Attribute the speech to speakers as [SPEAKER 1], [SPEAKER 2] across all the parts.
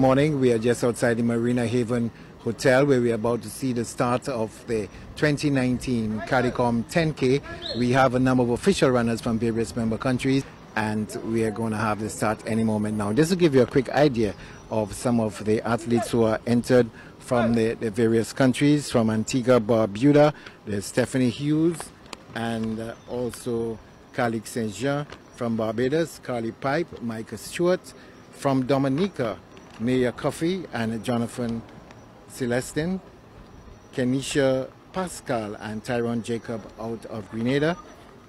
[SPEAKER 1] morning. We are just outside the Marina Haven Hotel where we are about to see the start of the 2019 CARICOM 10K. We have a number of official runners from various member countries and we are going to have the start any moment now. Just to give you a quick idea of some of the athletes who are entered from the, the various countries, from Antigua, Barbuda, there's Stephanie Hughes and uh, also Kalik St. Jean from Barbados, Carly Pipe, Micah Stewart, from Dominica, Naya Coffey and Jonathan Celestin, Kenisha Pascal and Tyrone Jacob out of Grenada,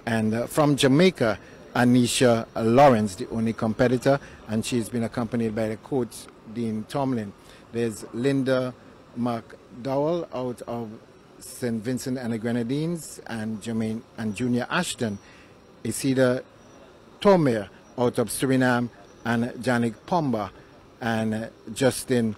[SPEAKER 1] and uh, from Jamaica, Anisha Lawrence, the only competitor, and she's been accompanied by the coach, Dean Tomlin. There's Linda McDowell out of St. Vincent and the Grenadines, and Jermaine and Junior Ashton. Isida Tomer out of Suriname, and Janik Pomba, and uh, Justin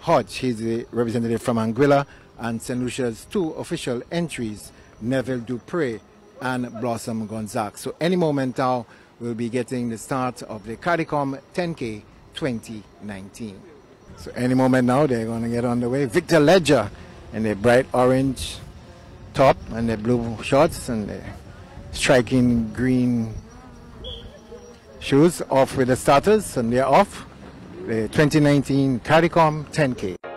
[SPEAKER 1] Hodge, he's the representative from Anguilla, and St. Lucia's two official entries, Neville Dupre and Blossom Gonzague. So any moment now, we'll be getting the start of the CARICOM 10K 2019. So any moment now, they're going to get on the way. Victor Ledger in the bright orange top and the blue shorts and the striking green shoes off with the starters and they're off Uh, 2019 CARICOM 10K.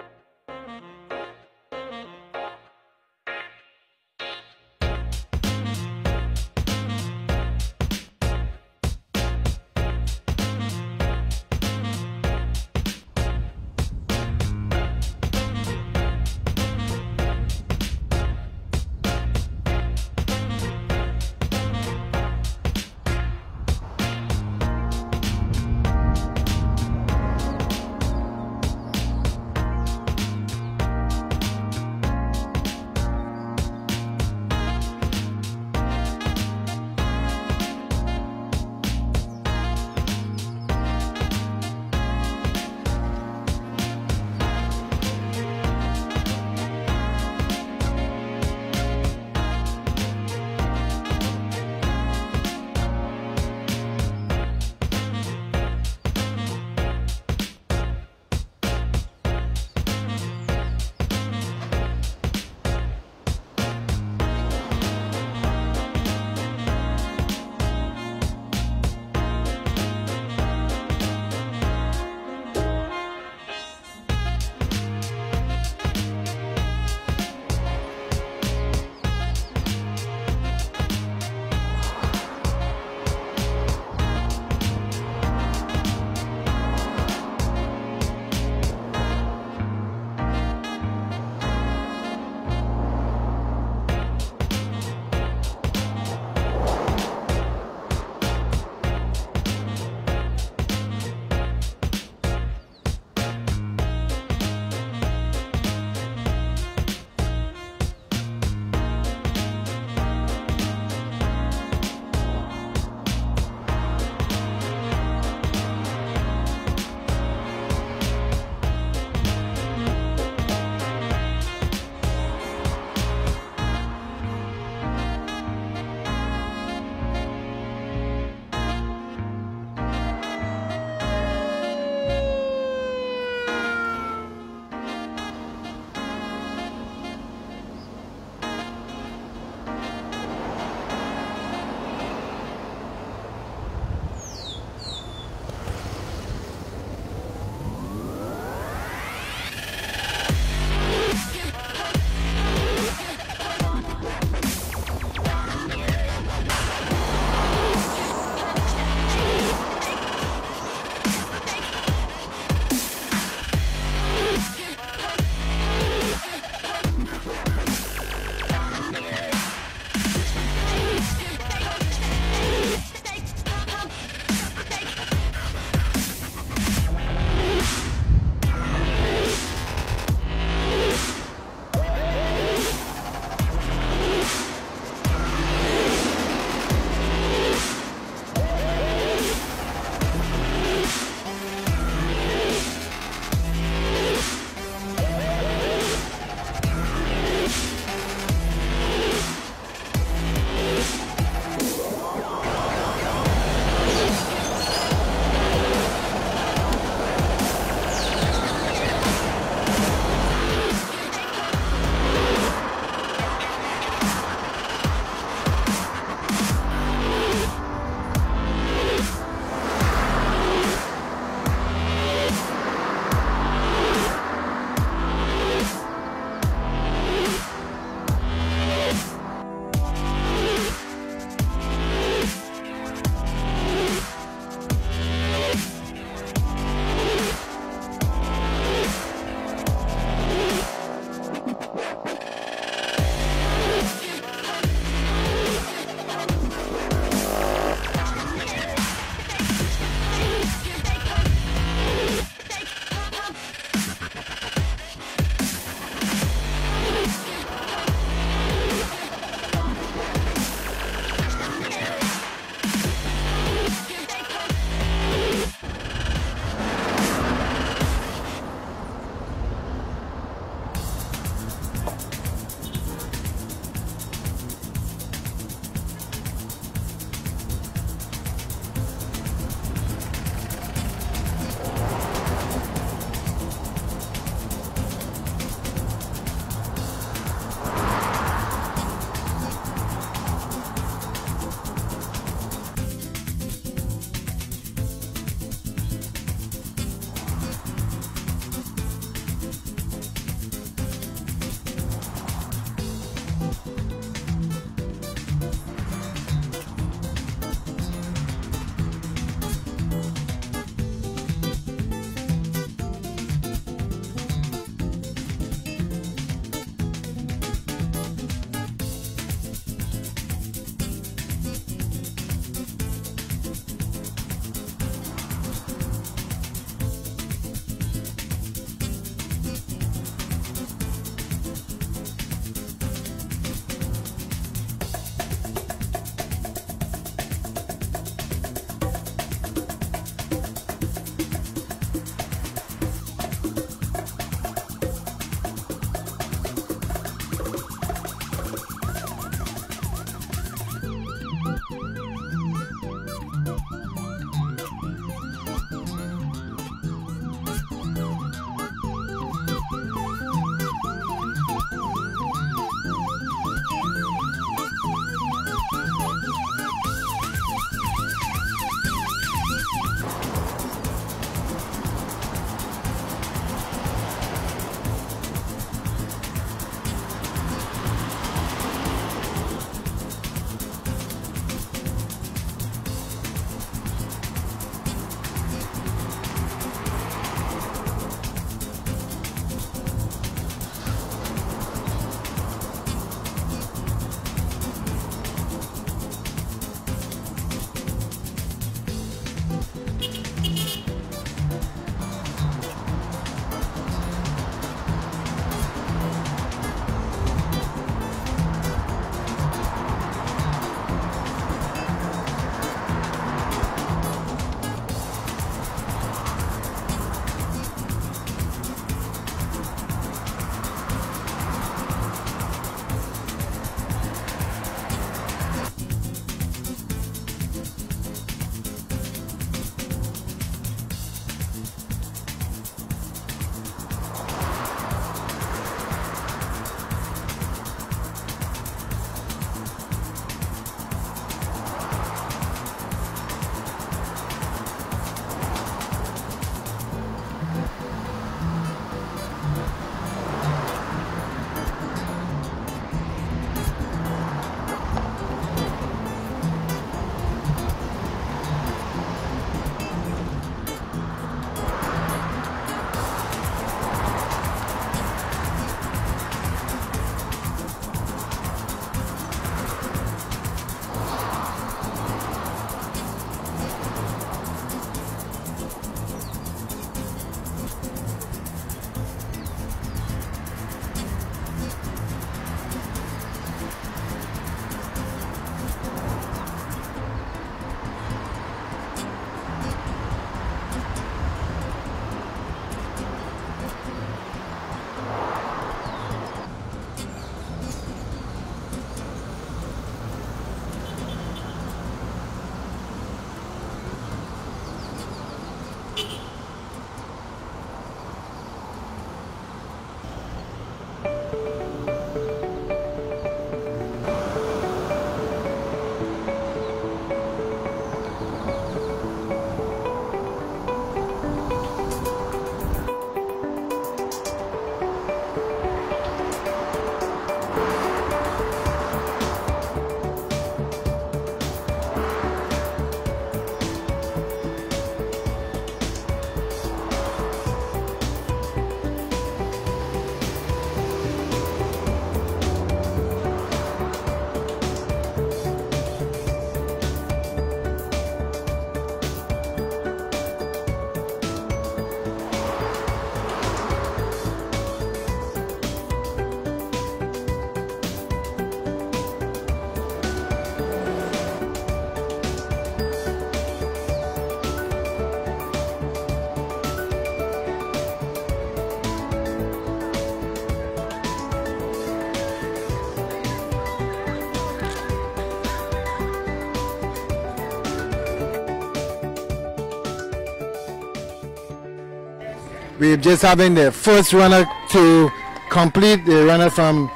[SPEAKER 1] We're just having the first runner to complete the runner from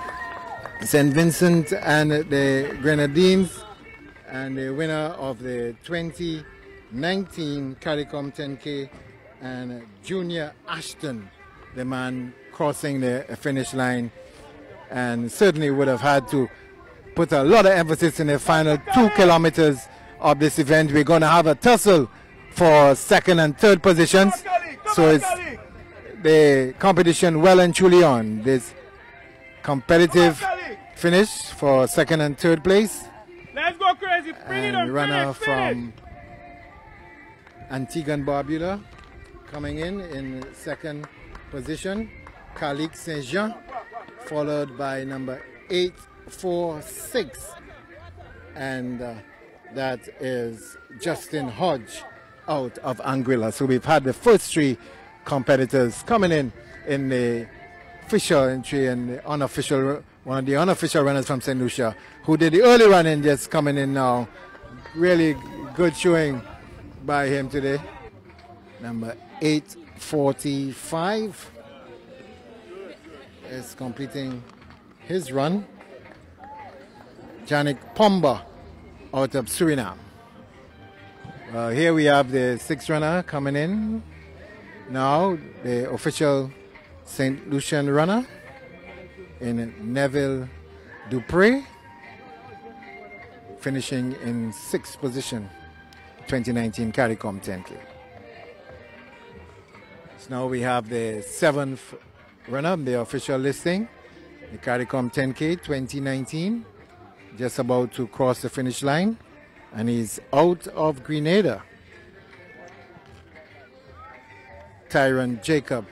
[SPEAKER 1] St. Vincent and the Grenadines and the winner of the 2019 CARICOM 10K and Junior Ashton, the man crossing the finish line and certainly would have had to put a lot of emphasis in the final two kilometers of this event. We're going to have a tussle for second and third positions. So it's the competition well and truly on. This competitive finish for second and third place.
[SPEAKER 2] Let's go crazy. Bring
[SPEAKER 1] and
[SPEAKER 2] it on.
[SPEAKER 1] runner
[SPEAKER 2] finish,
[SPEAKER 1] from Antigua and Barbuda coming in in second position. Khalik Saint Jean, followed by number 846. And uh, that is Justin Hodge out of Anguilla. So we've had the first three competitors coming in in the official entry and the unofficial, one of the unofficial runners from St. Lucia who did the early running just coming in now. Really good showing by him today. Number 845 is completing his run. Janik Pomba out of Suriname. Uh, here we have the sixth runner coming in. Now the official St. Lucian runner in Neville Dupre, finishing in sixth position, 2019 CARICOM 10K. So now we have the seventh runner, the official listing, the CARICOM 10K 2019, just about to cross the finish line, and he's out of Grenada. Tyron Jacob,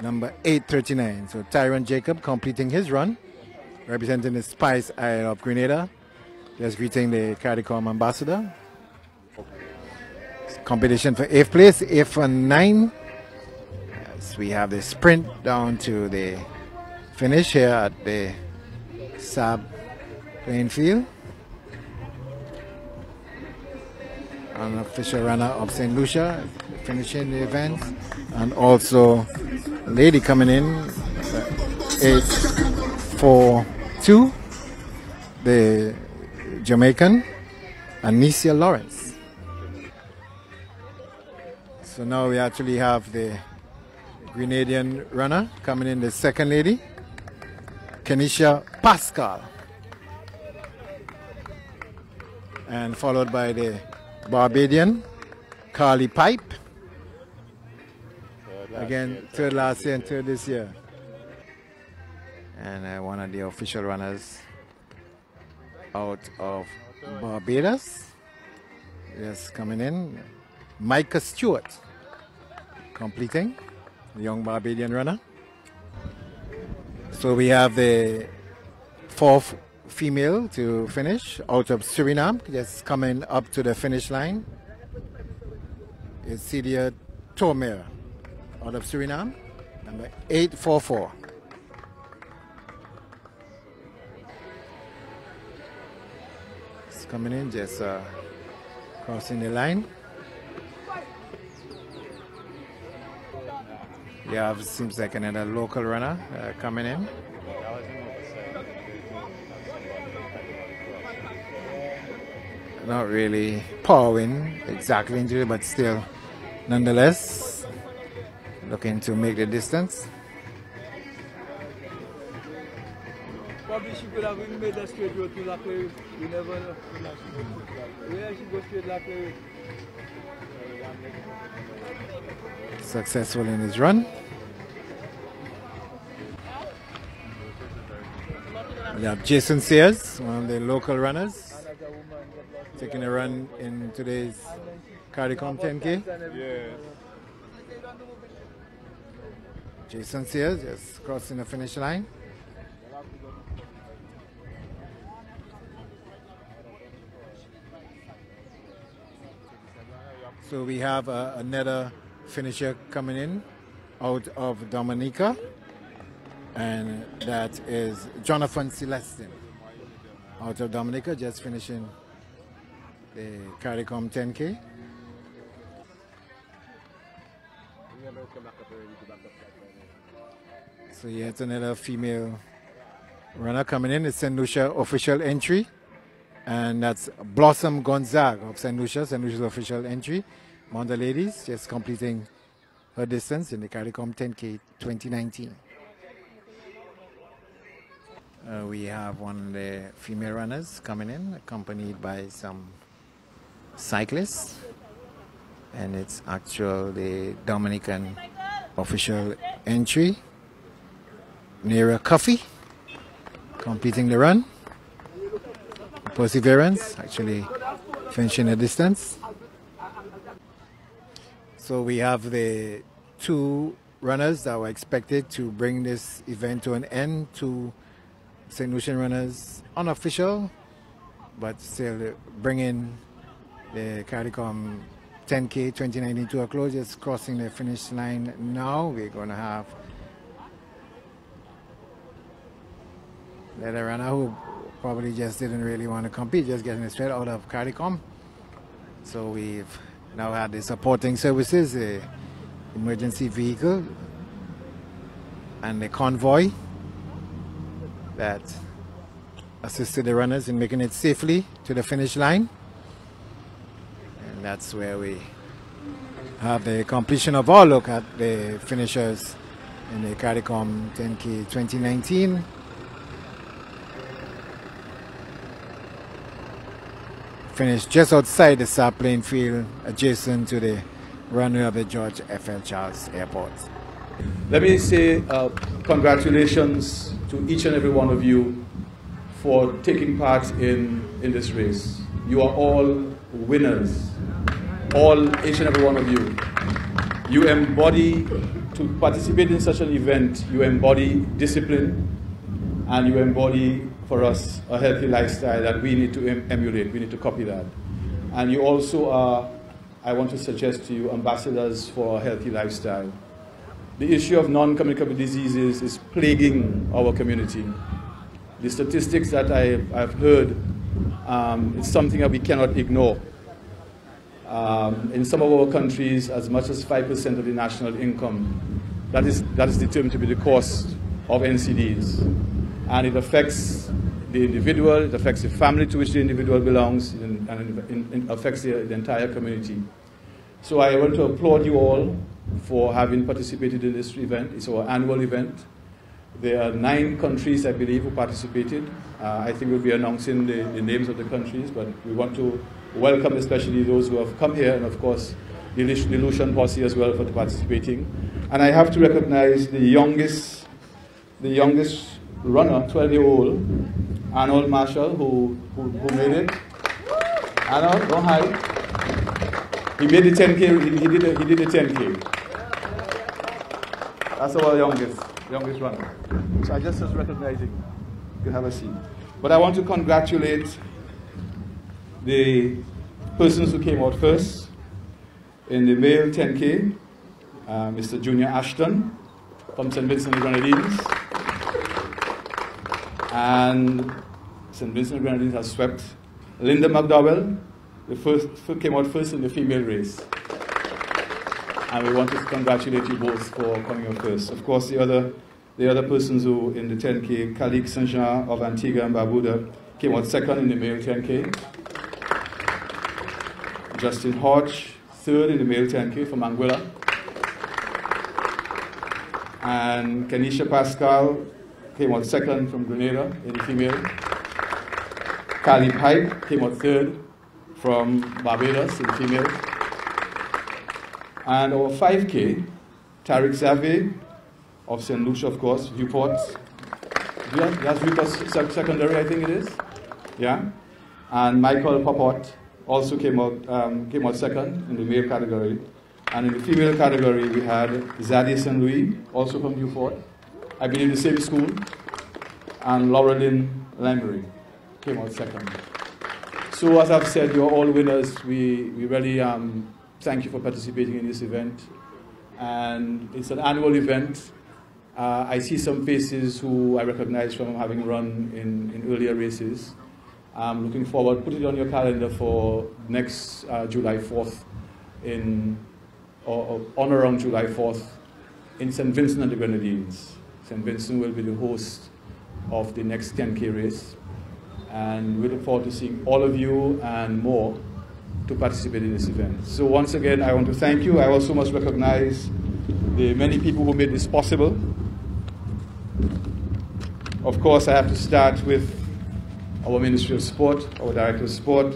[SPEAKER 1] number 839. So Tyron Jacob completing his run, representing the Spice Isle of Grenada. Just greeting the CARICOM ambassador. Competition for eighth place, eighth for nine. Yes, we have the sprint down to the finish here at the Sab playing field. Unofficial runner of St. Lucia finishing the event and also lady coming in uh, 842 the Jamaican Anicia Lawrence so now we actually have the Grenadian runner coming in the second lady Kenisha Pascal and followed by the Barbadian Carly Pipe Again, third last year and third this year. And uh, one of the official runners out of Barbados. Yes, coming in. Micah Stewart completing, the young Barbadian runner. So we have the fourth female to finish out of Suriname, just coming up to the finish line. It's Celia Tomer out of Suriname, number 844. It's coming in, just uh, crossing the line. Yeah, seems like another local runner uh, coming in. Not really powering exactly into it, but still, nonetheless, looking to make the distance.
[SPEAKER 2] Probably she could have made that straight road to. You never know. Yeah, she goes straight.
[SPEAKER 1] Successful in his run. We have Jason Sears, one of the local runners, taking a run in today's CARICOM 10K.
[SPEAKER 2] Yes.
[SPEAKER 1] Jason Sears just crossing the finish line. So we have uh, another finisher coming in out of Dominica, and that is Jonathan Celestin out of Dominica, just finishing the CARICOM 10K. So yet another female runner coming in. It's St. Lucia official entry. And that's Blossom Gonzague of St. Lucia, St. Lucia's official entry. Among the ladies, just completing her distance in the CARICOM 10K 2019. Uh, we have one of the female runners coming in, accompanied by some cyclists. And it's actual the Dominican official entry. Nera Coffey completing the run. Perseverance actually finishing the distance. So we have the two runners that were expected to bring this event to an end. Two St. Lucian runners, unofficial, but still bringing the CARICOM 10K 2019 to a close. Crossing the finish line now. We're going to have the runner who probably just didn't really want to compete, just getting straight out of CARICOM. So we've now had the supporting services, the emergency vehicle, and the convoy that assisted the runners in making it safely to the finish line. That's where we have the completion of our look at the finishers in the CARICOM 10K 2019. Finished just outside the Sab playing field, adjacent to the runway of the George F.L. Charles Airport.
[SPEAKER 3] Let me say uh, congratulations to each and every one of you for taking part in, in this race. You are all winners, all, each and every one of you. You embody, to participate in such an event, you embody discipline and you embody for us a healthy lifestyle that we need to em emulate, we need to copy that. And you also are, I want to suggest to you, ambassadors for a healthy lifestyle. The issue of non-communicable diseases is plaguing our community. The statistics that I, have heard um, is something that we cannot ignore. Um, in some of our countries, as much as 5% of the national income, that is, that is determined to be the cost of NCDs. And it affects the individual, it affects the family to which the individual belongs, and, it affects the, the entire community. So I want to applaud you all for having participated in this event. It's our annual event. There are nine countries, I believe, who participated. Uh, I think we'll be announcing the, the, names of the countries, but we want to welcome especially those who have come here, and of course, the Lucian Posse as well for participating. And I have to recognize the youngest, the youngest runner, 12-year-old, Arnold Marshall, who, who, who made it. Arnold, don't hide. He made the 10K, he, he, did, a, he did the 10K. That's our youngest, youngest runner. So I just was recognizing. You can have a seat. But I want to congratulate the persons who came out first in the male 10K, uh, Mr. Junior Ashton from St. Vincent and Grenadines. And St. Vincent and Grenadines has swept Linda McDowell, the first, came out first in the female race. And we want to congratulate you both for coming out first. Of course, the other, the other persons who in the 10K, Khalik Saint Jean of Antigua and Barbuda, came out second in the male 10K. Justin Hodge, third in the male 10K from Anguilla. And Kenisha Pascal came out second from Grenada in the female. Kylie Pipe came out third from Barbados in the female. And our 5K, Tariq Zave of St. Lucia, of course, Vieux-Fort. Yeah, that's Vieux-Fort Secondary, I think it is. Yeah. And Michael Popot also came out, um, came out second in the male category. And in the female category, we had Zadie St. Louis, also from Newport. I believe the same school, and Laurelyn Lambery came out second. So as I've said, you're all winners. We, we really um, thank you for participating in this event. And it's an annual event. Uh, I see some faces who I recognize from having run in, in earlier races. I'm looking forward, to put it on your calendar for next uh, July 4th in, or, or on around July 4th in St. Vincent and the Grenadines. St. Vincent will be the host of the next 10K race. And we look forward to seeing all of you and more to participate in this event. So once again, I want to thank you. I also must recognize the many people who made this possible. Of course, I have to start with our Ministry of Sport, our Director of Sport,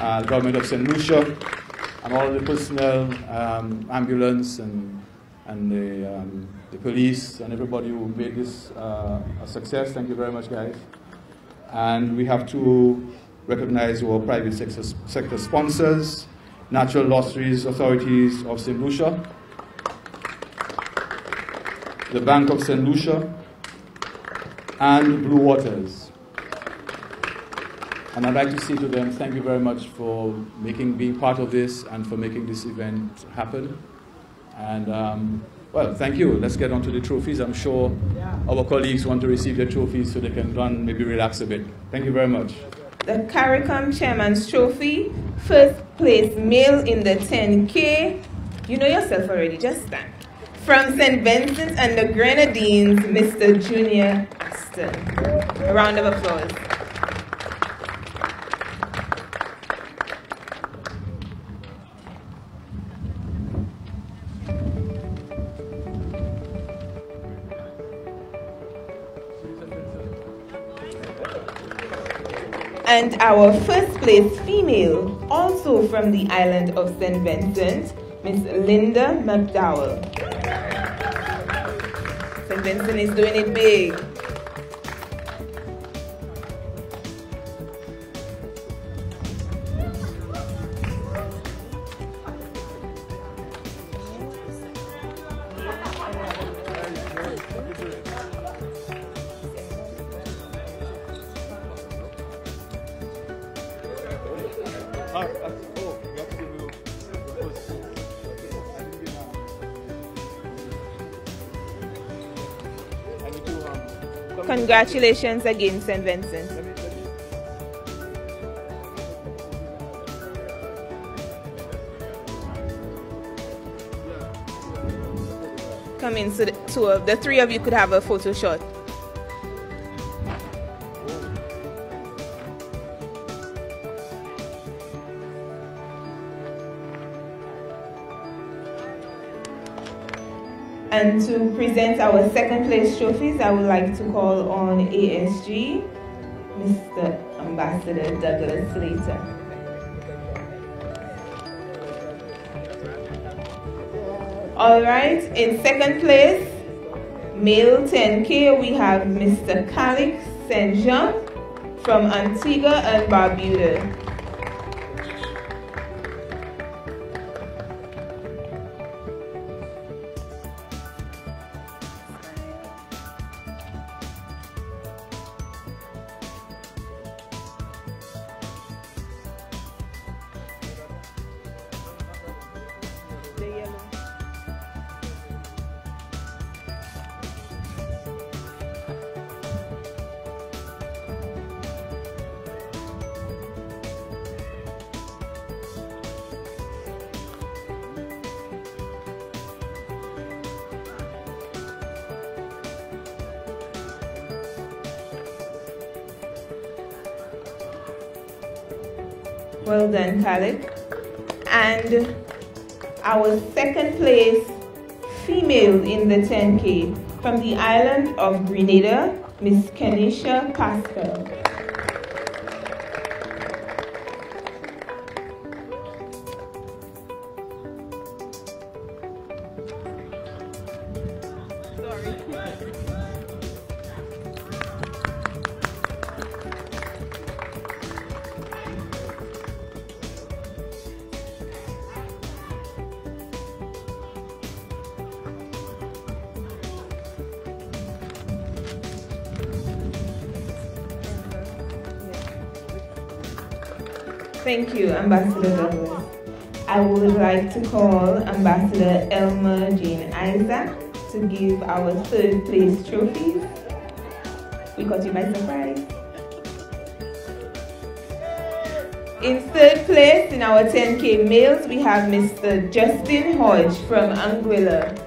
[SPEAKER 3] uh, Government of St. Lucia, and all the personnel, um, ambulance, and, and the, um, the police, and everybody who made this uh, a success. Thank you very much, guys. And we have to recognize our private sector, sector sponsors, National Lotteries Authorities of St. Lucia, the Bank of St. Lucia, and Blue Waters. And I'd like to say to them, thank you very much for making, being part of this and for making this event happen. And um, well, thank you. Let's get on to the trophies. I'm sure our colleagues want to receive their trophies so they can run, maybe relax a bit. Thank you very much.
[SPEAKER 4] The CARICOM Chairman's Trophy, first place male in the 10K. You know yourself already, just stand. From St. Vincent and the Grenadines, Mr. Junior Ashton. A round of applause. And our first place female, also from the island of St. Vincent, Miss Linda McDowell. St. Vincent is doing it big. Congratulations again, St. Vincent. Come in so the, two of the three of you could have a photo shot. And to present our second place trophies, I would like to call on ASG, Mr. Ambassador Douglas Slater. All right, in second place, male 10K, we have Mr. Calix St. Jean from Antigua and Barbuda. Place female in the 10K from the island of Grenada, Miss Kenisha Pascal. Thank you, Ambassador Douglas. I would like to call Ambassador Elmer Jane Isaac to give our third place trophies. We caught you by surprise. In third place in our 10K males, we have Mr. Justin Hodge from Anguilla.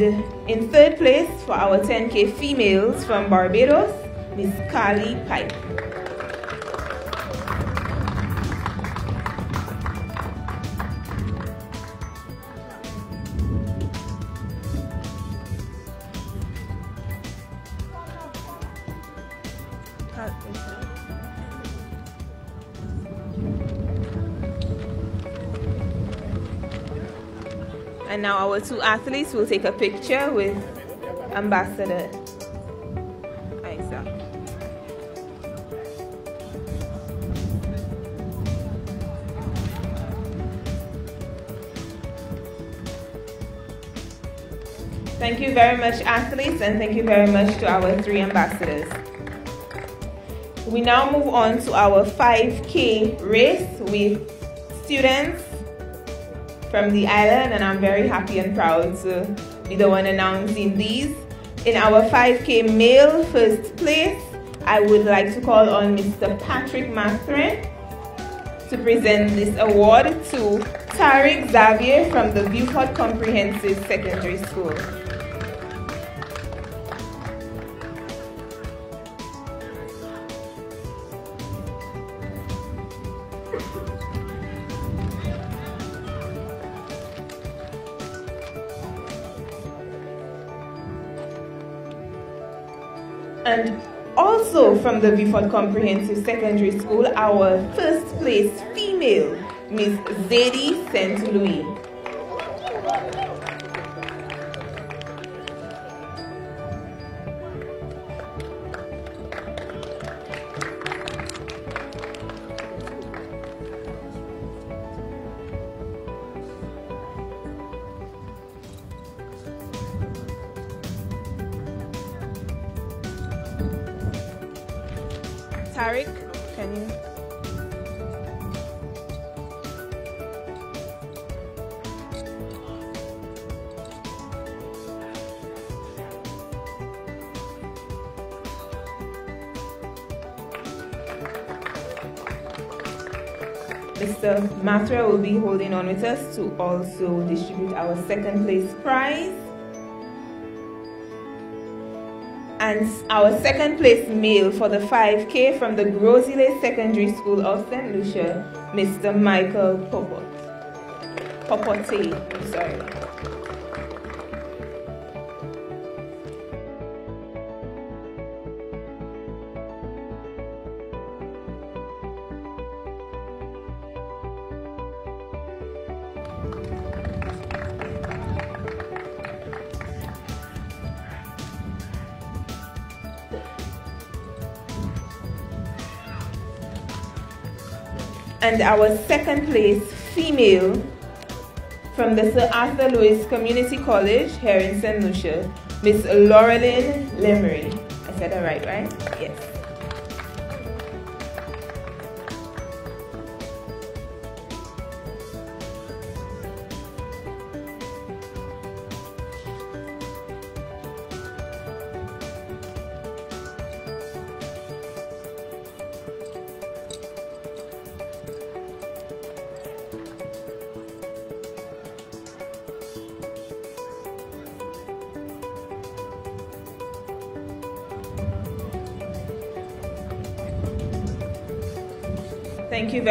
[SPEAKER 4] And in third place for our 10K females from Barbados, Miss Carly Pipe. Our two athletes will take a picture with Ambassador Isa. Thank you very much, athletes, and thank you very much to our three ambassadors. We now move on to our 5K race with students from the island, and I'm very happy and proud to be the one announcing these. In our 5K male first place, I would like to call on Mr. Patrick Mathrin to present this award to Tariq Xavier from the Vieux-Fort Comprehensive Secondary School. Also from the Vieux-Fort Comprehensive Secondary School, our first place female, Miss Zadie St. Louis. Mr. Matre will be holding on with us to also distribute our second place prize. And our second place male for the 5K from the Gros Islet Secondary School of St. Lucia, Mr. Michael Popot. Popote, sorry. And our second place female from the Sir Arthur Lewis Community College here in St. Lucia, Miss Laurelyn Lemery. I said that right, right? Yes.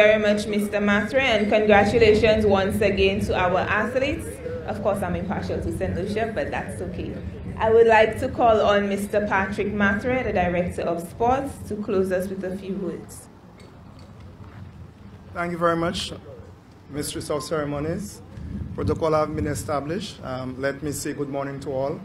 [SPEAKER 4] Very much, Mr. Matre, and congratulations once again to our athletes. Of course, I'm impartial to St. Lucia, but that's okay. I would like to call on Mr. Patrick Matre, the Director of Sports, to close us with a few words.
[SPEAKER 5] Thank you very much, Mistress of Ceremonies. Protocol have been established. Um, let me say good morning to all.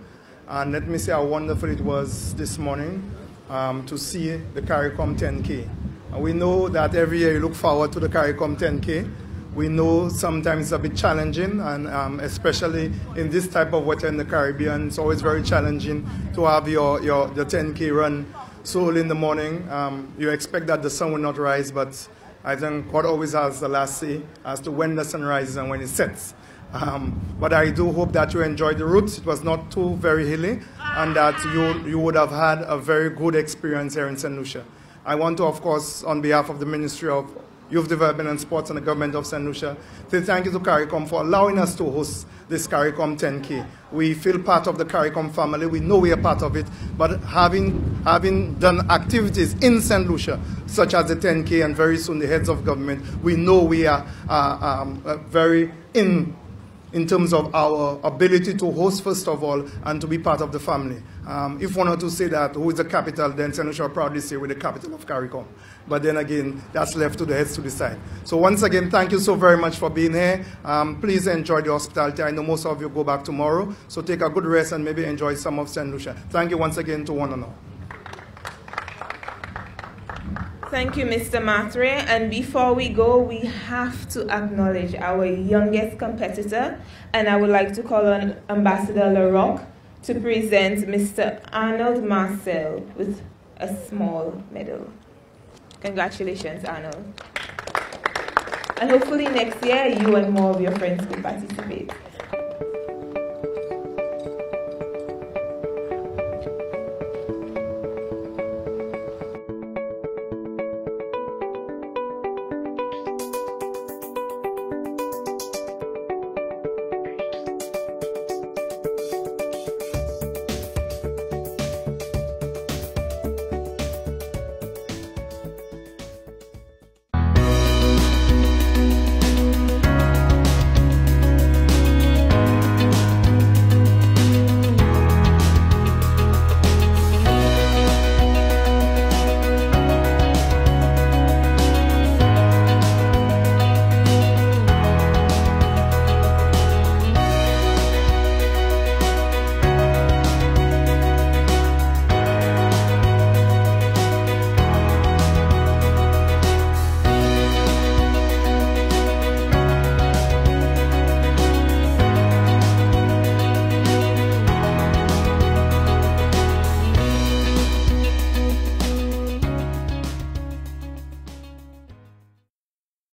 [SPEAKER 5] And let me say how wonderful it was this morning um, to see the CARICOM 10K. We know that every year you look forward to the CARICOM 10K. We know sometimes it's a bit challenging, and um, especially in this type of weather in the Caribbean, it's always very challenging to have your, your, your 10K run so early in the morning. Um, you expect that the sun will not rise, but I think God always has the last say as to when the sun rises and when it sets. Um, but I do hope that you enjoyed the route. It was not too very hilly, and that you, you would have had a very good experience here in St. Lucia. I want to, of course, on behalf of the Ministry of Youth Development and Sports and the Government of St. Lucia. Say thank you to CARICOM for allowing us to host this CARICOM 10K. We feel part of the CARICOM family. We know we are part of it. But having, having done activities in St. Lucia, such as the 10K and very soon the heads of government, we know we are uh, um, uh, very in in terms of our ability to host, first of all, and to be part of the family. Um, if one or two say that, who is the capital, then Senator shall proudly say we're the capital of CARICOM. But then again, that's left to the heads to decide. So once again, thank you so very much for being here. Um, please enjoy the hospitality. I know most of you go back tomorrow, so take a good rest and maybe enjoy some of St. Lucia. Thank you once again to one and all.
[SPEAKER 4] Thank you, Mr. Matre. And before we go, we have to acknowledge our youngest competitor, and I would like to call on Ambassador LaRocque to present Mr. Arnold Marcel with a small medal. Congratulations, Arnold. And hopefully next year, you and more of your friends will participate.